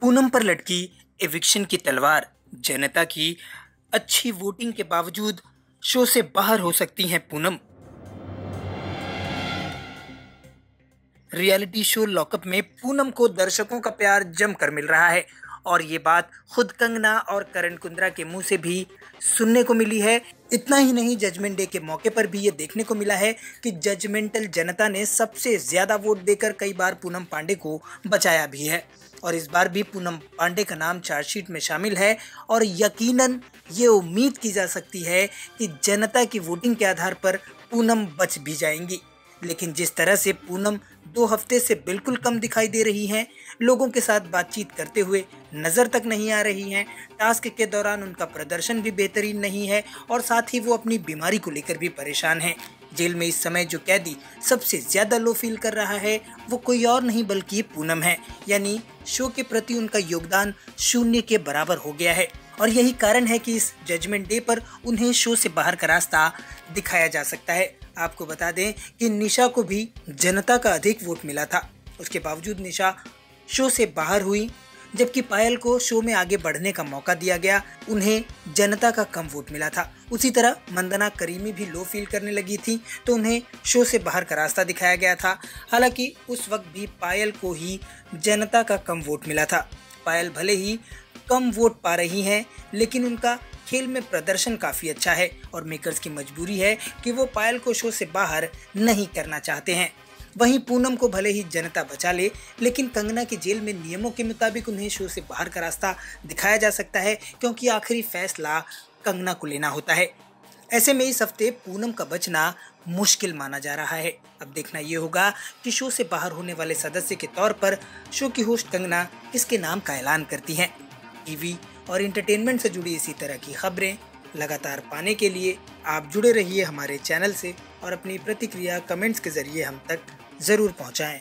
पूनम पर लटकी एविक्शन की तलवार। जनता की अच्छी वोटिंग के बावजूद शो से बाहर हो सकती हैं पूनम। रियलिटी शो लॉकअप में पूनम को दर्शकों का प्यार जमकर मिल रहा है। और ये बात खुद कंगना और करण कुंद्रा के मुँह से भी सुनने को मिली है। इतना ही नहीं जजमेंट डे के मौके पर भी ये देखने को मिला है कि जजमेंटल जनता ने सबसे ज़्यादा वोट देकर कई बार पूनम पांडे को बचाया भी है। और इस बार भी पूनम पांडे का नाम चार्जशीट में शामिल है और यकीनन ये उम्मीद की जा सकती है कि जनता की वोटिंग के आधार पर पूनम बच भी जाएँगी। लेकिन जिस तरह से पूनम दो हफ़्ते से बिल्कुल कम दिखाई दे रही हैं, लोगों के साथ बातचीत करते हुए नज़र तक नहीं आ रही हैं। टास्क के दौरान उनका प्रदर्शन भी बेहतरीन नहीं है और साथ ही वो अपनी बीमारी को लेकर भी परेशान हैं। जेल में इस समय जो कैदी सबसे ज़्यादा लो फील कर रहा है, वो कोई और नहीं बल्कि पूनम है। यानी शो के प्रति उनका योगदान शून्य के बराबर हो गया है। और यही कारण है कि इस जजमेंट डे पर उन्हें शो से बाहर का रास्ता दिखाया जा सकता है। आपको बता दें कि निशा को भी जनता का अधिक वोट मिला था। उसके बावजूद निशा शो से बाहर हुई जबकि पायल को शो में आगे बढ़ने का मौका दिया गया। उन्हें जनता का कम वोट मिला था। उसी तरह मंदना करीमी भी लो फील करने लगी थी तो उन्हें शो से बाहर का रास्ता दिखाया गया था। हालाँकि उस वक्त भी पायल को ही जनता का कम वोट मिला था। पायल भले ही कम वोट पा रही हैं, लेकिन उनका खेल में प्रदर्शन काफ़ी अच्छा है और मेकर्स की मजबूरी है कि वो पायल को शो से बाहर नहीं करना चाहते हैं। वहीं पूनम को भले ही जनता बचा ले, लेकिन कंगना की जेल में नियमों के मुताबिक उन्हें शो से बाहर का रास्ता दिखाया जा सकता है, क्योंकि आखिरी फैसला कंगना को लेना होता है। ऐसे में इस हफ़्ते पूनम का बचना मुश्किल माना जा रहा है। अब देखना ये होगा कि शो से बाहर होने वाले सदस्य के तौर पर शो की होस्ट कंगना किसके नाम का ऐलान करती हैं। टीवी और इंटरटेनमेंट से जुड़ी इसी तरह की खबरें लगातार पाने के लिए आप जुड़े रहिए हमारे चैनल से और अपनी प्रतिक्रिया कमेंट्स के ज़रिए हम तक ज़रूर पहुँचाएँ।